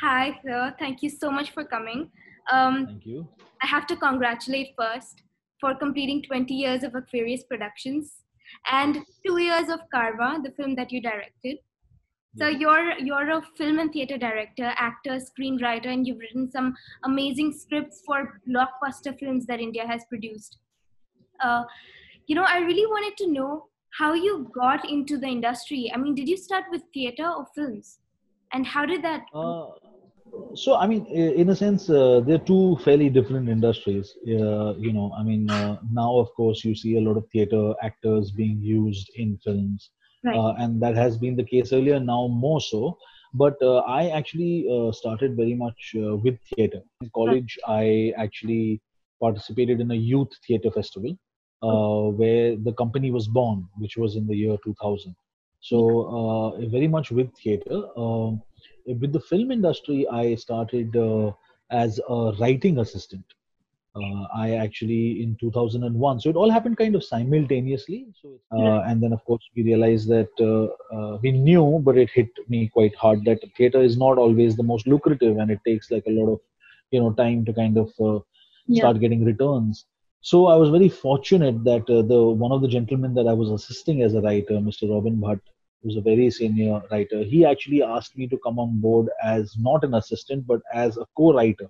Hi, sir. Thank you so much for coming. Um, Thank you. I have to congratulate first for completing 20 years of Akvarious Productions and two years of Karwaan, the film that you directed. So you're you're a film and theater director, actor, screenwriter, and you've written some amazing scripts for blockbuster films that India has produced. Uh, you know, I really wanted to know how you got into the industry. I mean, did you start with theater or films? And how did that? Uh, so, I mean, in a sense, uh, they're two fairly different industries. Uh, you know, I mean, uh, now, of course, you see a lot of theater actors being used in films, Right. uh, and that has been the case earlier, now more so. But uh, I actually uh, started very much uh, with theater. In college, I actually participated in a youth theater festival uh, where the company was born, which was in the year 2000. So, uh, very much with theater. Um, with the film industry, I started uh, as a writing assistant. Uh, I actually in 2001. So it all happened kind of simultaneously. So uh, and then of course we realized that uh, uh, we knew, but it hit me quite hard that theater is not always the most lucrative, and it takes like a lot of you know time to kind of uh, Yeah. start getting returns. So I was very fortunate that uh, the one of the gentlemen that I was assisting as a writer, Mr. Robin Bhatt, who's a very senior writer, he actually asked me to come on board as not an assistant but as a co-writer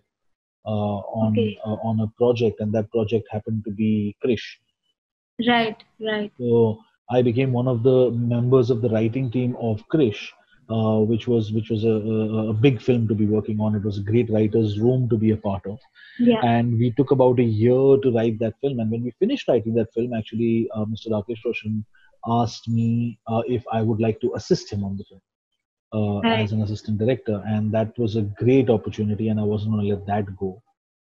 uh, on Okay. uh, on a project, and that project happened to be Krrish. Right, right. So I became one of the members of the writing team of Krrish, uh, which was which was a, a, a big film to be working on. It was a great writer's room to be a part of Yeah. and we took about a year to write that film. And when we finished writing that film, actually, uh, Mr. Rakesh Roshan asked me uh, if I would like to assist him on the film uh, Right. as an assistant director, and that was a great opportunity, and I wasn't going to let that go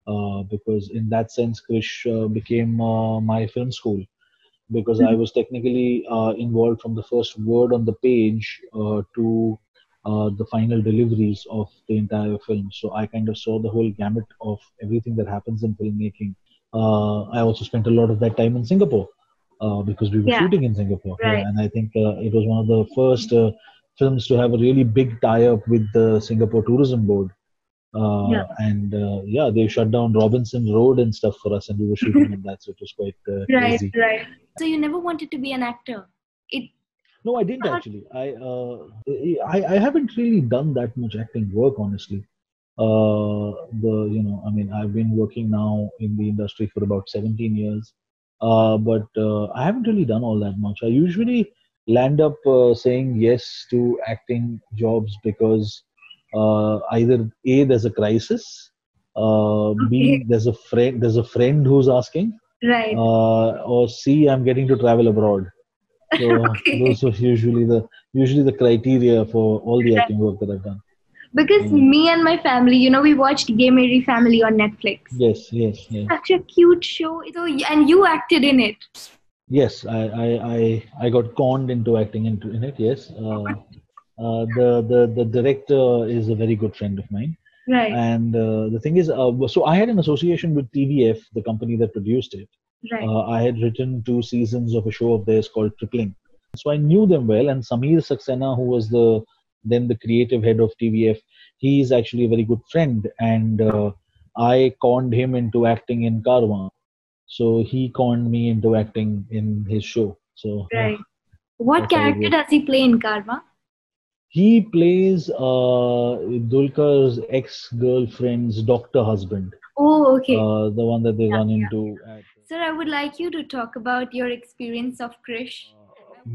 uh, because, in that sense, Krrish uh, became uh, my film school because I Mhm. was technically uh, involved from the first word on the page uh, to uh, the final deliveries of the entire film. So I kind of saw the whole gamut of everything that happens in filmmaking. Uh, I also spent a lot of that time in Singapore uh, because we were Yeah. shooting in Singapore. Right. Yeah, and I think uh, it was one of the first uh, films to have a really big tie-up with the Singapore Tourism Board. Uh, Yeah. And uh, yeah, they shut down Robinson Road and stuff for us, and we were shooting in that, so it was quite uh, Right, crazy. right. So you never wanted to be an actor. It No, I didn't Uh-huh. actually. I, uh, I I haven't really done that much acting work, honestly. Uh, the you know, I mean, I've been working now in the industry for about 17 years, uh, but uh, I haven't really done all that much. I usually land up uh, saying yes to acting jobs because uh, either a there's a crisis, uh, b there's a friend there's a friend who's asking, right. uh, or c I'm getting to travel abroad. So Okay. those are usually the usually the criteria for all the acting work that I've done. Because Mm. me and my family, you know, we watched Yeh Meri Family on Netflix. Yes, yes, yes, Such a cute show. So and you acted in it. yes. I I I, I got conned into acting into in it. Yes. Uh, uh, the the the director is a very good friend of mine, Right. and uh, the thing is, uh, so I had an association with TVF, the company that produced it. right. Uh, I had written two seasons of a show of theirs called Tripling. So I knew them well. And Sameer Saxena, who was the then the creative head of TVF, he is actually a very good friend. And uh, I conned him into acting in Karwaan. So he conned me into acting in his show. So yeah. right. What how it character does he play in Karwaan? he plays uh, Dulquer's ex-girlfriend's doctor husband, Oh, okay. uh, the one that they Yeah, run yeah. into. At, Sir, I would like you to talk about your experience of Krrish.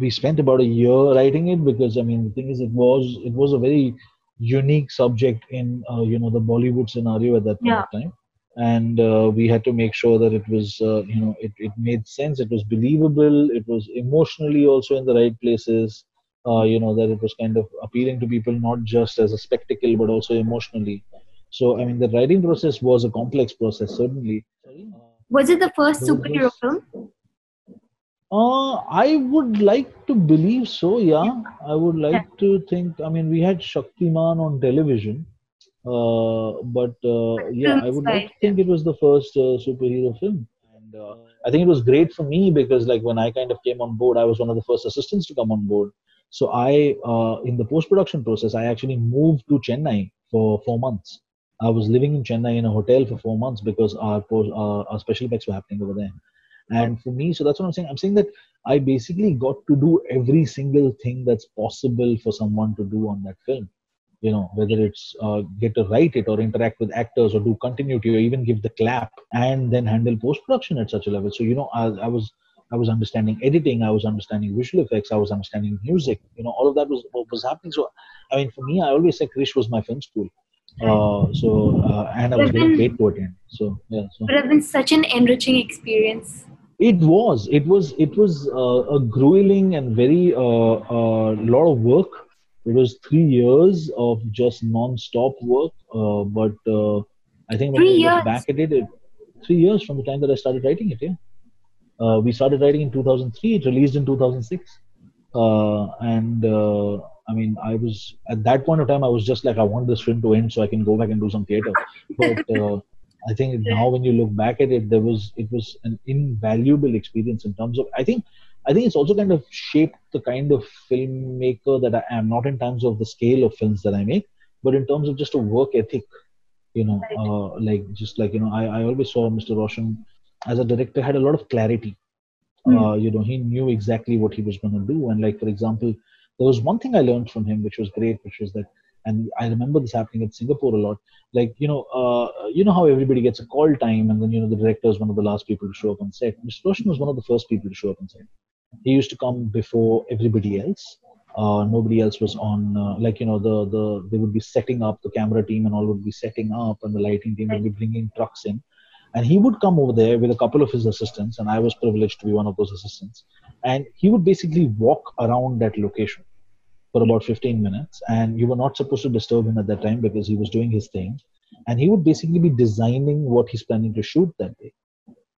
We spent about a year writing it because I mean the thing is it was it was a very unique subject in uh, you know the Bollywood scenario at that point Yeah. of time, and uh, we had to make sure that it was uh, you know it, it made sense, it was believable, it was emotionally also in the right places. Uh, you know that it was kind of appealing to people not just as a spectacle but also emotionally. So I mean the writing process was a complex process certainly. Was it the first superhero film? Uh, I would like to believe so. Yeah, I would like to think. I mean, we had Shaktiman on television, uh, but uh, yeah, I would like to think it was the first uh, superhero film. And uh, I think it was great for me because, like, when I kind of came on board, I was one of the first assistants to come on board. So I, uh, in the post production process, I actually moved to Chennai for four months. I was living in Chennai in a hotel for four months because our our, our special effects were happening over there. And for me, so that's what I'm saying. I'm saying that I basically got to do every single thing that's possible for someone to do on that film. You know, whether it's uh, get to write it or interact with actors or do continuity or even give the clap and then handle post production at such a level. So you know, I, I was I was understanding editing, I was understanding visual effects, I was understanding music. You know, all of that was was happening. So, I mean, for me, I always say Krrish was my film school. Uh, so, uh, and I was getting paid to attend. So, yeah. So. But it's been such an enriching experience. It was. It was. It was uh, a grueling and very uh, uh, lot of work. It was three years of just non-stop work. Uh, but uh, I think when three I look back at it, it, three years from the time that I started writing it. Yeah. Uh, we started writing in 2003. It released in 2006, uh, and uh, I mean, I was at that point of time, I was just like, I want this film to end so I can go back and do some theater. But uh, I think now, when you look back at it, there was it was an invaluable experience in terms of. I think I think it's also kind of shaped the kind of filmmaker that I am, not in terms of the scale of films that I make, but in terms of just a work ethic. You know, uh, like just like you know, I, I always saw Mr. Roshan as a director had a lot of clarity. Mm. Uh, you know, he knew exactly what he was going to do. And like for example, there was one thing I learned from him, which was great, which was that, and I remember this happening in Singapore a lot. Like you know, uh, you know how everybody gets a call time, and then you know the director is one of the last people to show up on set. Mr. Roshan was one of the first people to show up on set. He used to come before everybody else. Uh, nobody else was on uh, like you know the the they would be setting up the camera team and all would be setting up and the lighting team would be bringing trucks in and he would come over there with a couple of his assistants and i was privileged to be one of those assistants and he would basically walk around that location for about 15 minutes and you were not supposed to disturb him at that time because he was doing his thing and he would basically be designing what he's planning to shoot that day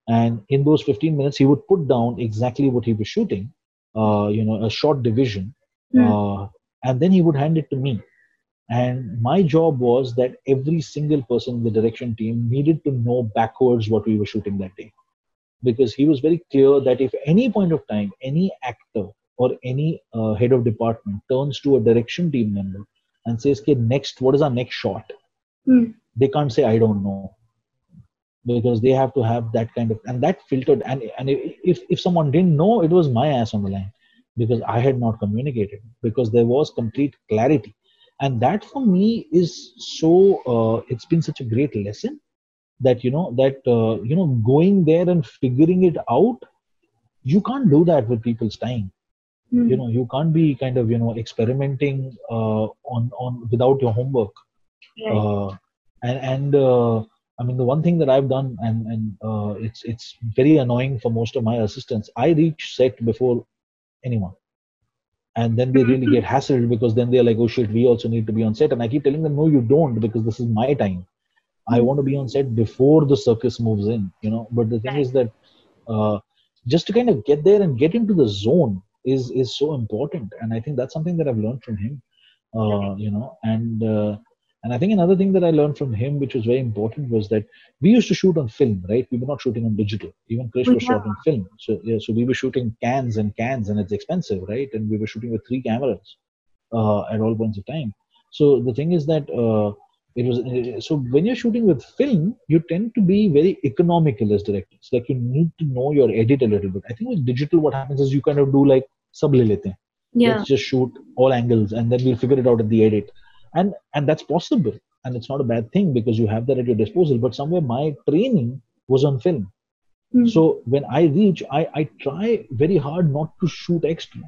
and in those 15 minutes he would put down exactly what he was shooting uh, you know a shot division mm. uh, and then he would hand it to me and my job was that every single person in the direction team needed to know backwards what we were shooting that day. Because he was very clear that if any point of time, any actor or any uh, head of department turns to a direction team member and says, okay, next, what is our next shot? Mm. They can't say, I don't know. Because they have to have that kind of, and that filtered. And, and if, if someone didn't know, it was my ass on the line because I had not communicated, because there was complete clarity and that for me is so uh, it's been such a great lesson that you know that uh, you know going there and figuring it out you can't do that with people's time mm. you know you can't be kind of you know experimenting uh, on on without your homework. Yeah. Uh, and and uh, i mean the one thing that i've done and and uh, it's it's very annoying for most of my assistants i reach set before anyone. And then they really get hassled because then they're like oh shit we also need to be on set. And i keep telling them no you don't because this is my time. I want to be on set before the circus moves in you know. But the thing is that uh, just to kind of get there and get into the zone is is so important and i think that's something that i've learned from him uh, you know and uh, and I think another thing that I learned from him, which was very important, was that we used to shoot on film, right? We were not shooting on digital. Even Krrish was shot on film. So yeah, so we were shooting cans and cans, and it's expensive, right? And we were shooting with three cameras uh, at all points of time. So the thing is that uh, it was uh, so when you're shooting with film, you tend to be very economical as directors. Like you need to know your edit a little bit. I think with digital, what happens is you kind of do like sub Yeah. Let's just shoot all angles, and then we'll figure it out at the edit and and that's possible and it's not a bad thing because you have that at your disposal but somewhere my training was on film mm. so when i reach i i try very hard not to shoot extra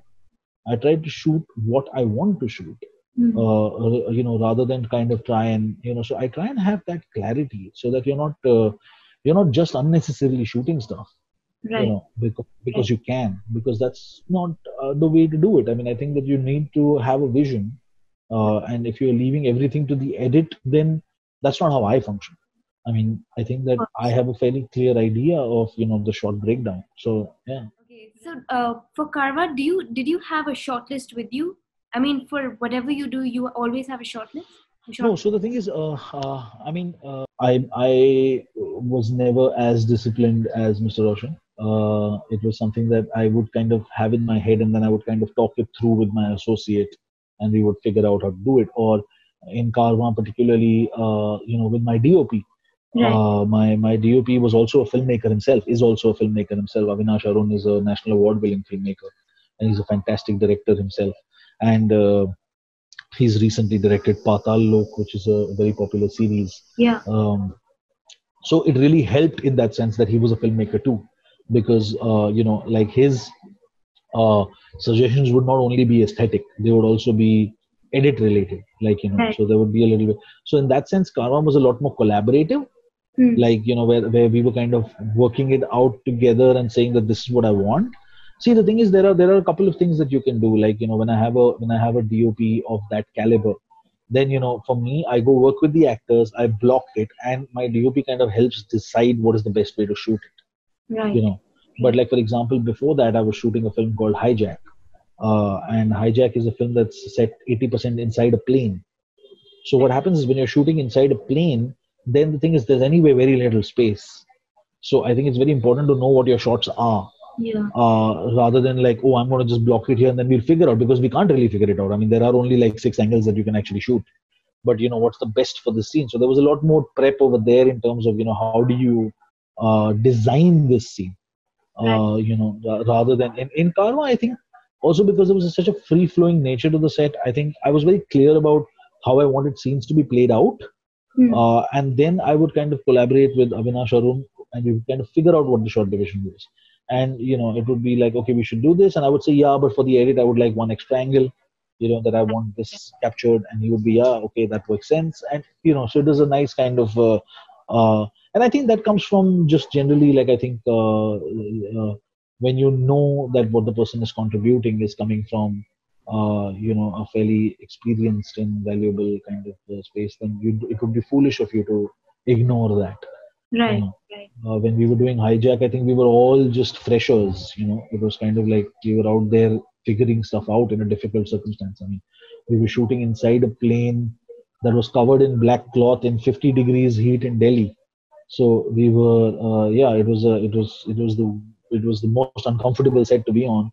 i try to shoot what i want to shoot mm. uh, you know rather than kind of try and you know so i try and have that clarity so that you're not uh, you're not just unnecessarily shooting stuff right. you know because, because right. you can because that's not uh, the way to do it. I mean i think that you need to have a vision uh, and if you're leaving everything to the edit then that's not how i function. I mean i think that i have a fairly clear idea of you know the shot breakdown. So yeah. Okay. So uh, for Karwaan do you did you have a short list with you i mean for whatever you do you always have a short list no so the thing is uh, uh, i mean uh, i i was never as disciplined as mr roshan uh, it was something that i would kind of have in my head and then i would kind of talk it through with my associate and we would figure out how to do it or in Karwaan, particularly, uh, you know, with my DOP. Right. Uh, my my DOP was also a filmmaker himself. Is also a filmmaker himself. Avinash Arun is a national award-winning filmmaker, and he's a fantastic director himself. And uh, he's recently directed Paatal Lok, which is a very popular series. Yeah. Um, so it really helped in that sense that he was a filmmaker too, because uh, you know, like his uh, suggestions would not only be aesthetic; they would also be edit related. Like you know, Right. so there would be a little bit. So in that sense, Karwaan was a lot more collaborative Hmm. like you know where, where we were kind of working it out together and saying that this is what i want see the thing is there are there are a couple of things that you can do. Like you know when i have a when i have a dop of that caliber then you know for me i go work with the actors i block it and my dop kind of helps decide what is the best way to shoot it Right. you know. But like for example before that i was shooting a film called High Jack uh, and High Jack is a film that's set 80% inside a plane. So what happens is when you're shooting inside a plane then the thing is there's anyway very little space. So i think it's very important to know what your shots are Yeah. uh, rather than like oh i'm going to just block it here and then we'll figure out because we can't really figure it out. I mean there are only like six angles that you can actually shoot. But you know what's the best for the scene? So there was a lot more prep over there in terms of you know how do you uh, design this scene? Uh, you know rather than in, in Karwaan i think also because there was such a free flowing nature to the set i think i was very clear about how i wanted scenes to be played out. Hmm. uh, and then i would kind of collaborate with avinash arun and we would kind of figure out what the shot division was and you know it would be like okay we should do this. And i would say yeah but for the edit i would like one extra angle you know that i want this captured. And he would be yeah okay that makes sense. And you know so it is a nice kind of uh, uh, and i think that comes from just generally like i think uh, uh, when you know that what the person is contributing is coming from uh, you know a fairly experienced and valuable kind of uh, space then you it would be foolish of you to ignore that Right. you know Right. uh, when we were doing High Jack i think we were all just freshers you know it was kind of like we were out there figuring stuff out in a difficult circumstance i mean we were shooting inside a plane that was covered in black cloth in 50 degrees heat in delhi so we were uh, yeah it was a it was it was the it was the most uncomfortable set to be on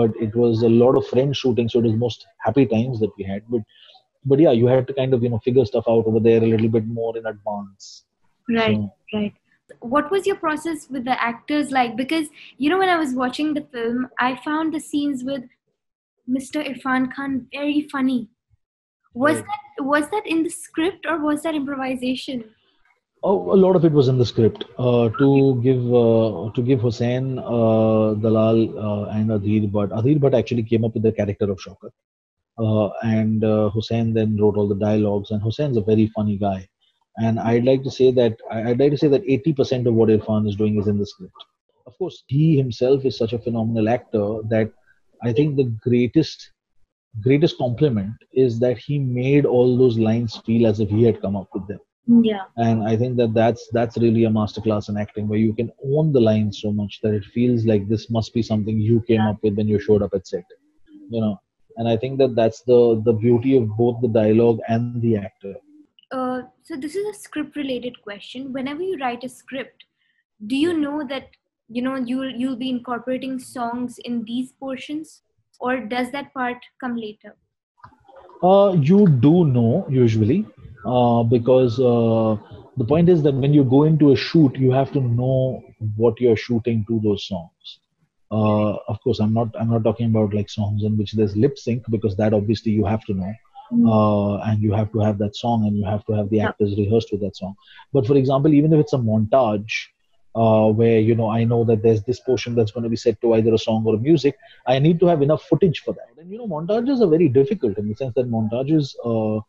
but it was a lot of friends shooting so it was most happy times that we had but but yeah you had to kind of you know figure stuff out over there a little bit more in advance Right. So- Right. What was your process with the actors like? Because you know, when I was watching the film, I found the scenes with Mr. Irrfan Khan very funny. Was Right. that was that in the script or was that improvisation? Oh, a lot of it was in the script. Uh, to give uh, to give Hussain, uh, Dalal, uh, and Adhir Bhatt. Adhir Bhatt actually came up with the character of Shaukat, uh, and uh, Hussain then wrote all the dialogues. And Hussain's a very funny guy, and I'd like to say that I'd like to say that eighty percent of what Irrfan is doing is in the script. Of course, he himself is such a phenomenal actor that I think the greatest greatest compliment is that he made all those lines feel as if he had come up with them Yeah. and i think that that's that's really a masterclass in acting where you can own the lines so much that it feels like this must be something you came up with when you showed up at set you know and i think that that's the the beauty of both the dialogue and the actor Uh, so this is a script related question. Whenever you write a script, do you know that you know you'll you'll be incorporating songs in these portions, or does that part come later? uh you do know usually uh because uh the point is that when you go into a shoot you have to know what you're shooting to those songs uh of course i'm not i'm not talking about like songs in which there's lip sync because that obviously you have to know uh, and you have to have that song and you have to have the actors rehearsed with that song. But for example even if it's a montage uh, where you know i know that there's this portion that's going to be set to either a song or a music i need to have enough footage for that. And you know montages are very difficult in the sense that montages uh,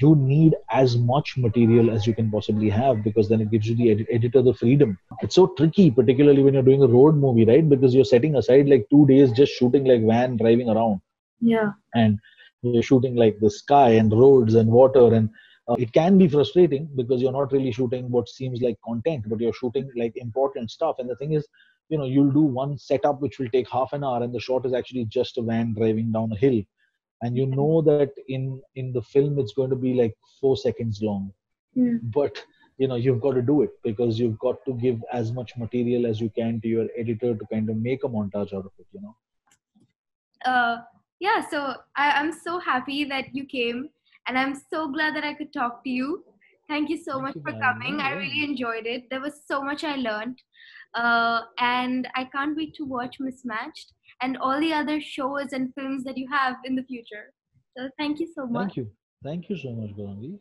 you need as much material as you can possibly have because then it gives you the edit- editor the freedom. It's so tricky particularly when you're doing a road movie right? Because you're setting aside like two days just shooting like van driving around. Yeah. and you're shooting like the sky and roads and water and uh, it can be frustrating because you're not really shooting what seems like content but you're shooting like important stuff. And the thing is you know you'll do one setup which will take half an hour and the shot is actually just a van driving down a hill. And you know that in in the film it's going to be like 4 seconds long. Hmm. but you know you've got to do it because you've got to give as much material as you can to your editor to kind of make a montage out of it you know? Uh, yeah. So I, I'm so happy that you came, and I'm so glad that I could talk to you. Thank you so Thank much you for coming. me. I really enjoyed it. There was so much I learned. Uh, and I can't wait to watch Mismatched and all the other shows and films that you have in the future. So thank you so much. Thank you. Thank you so much, Galangi.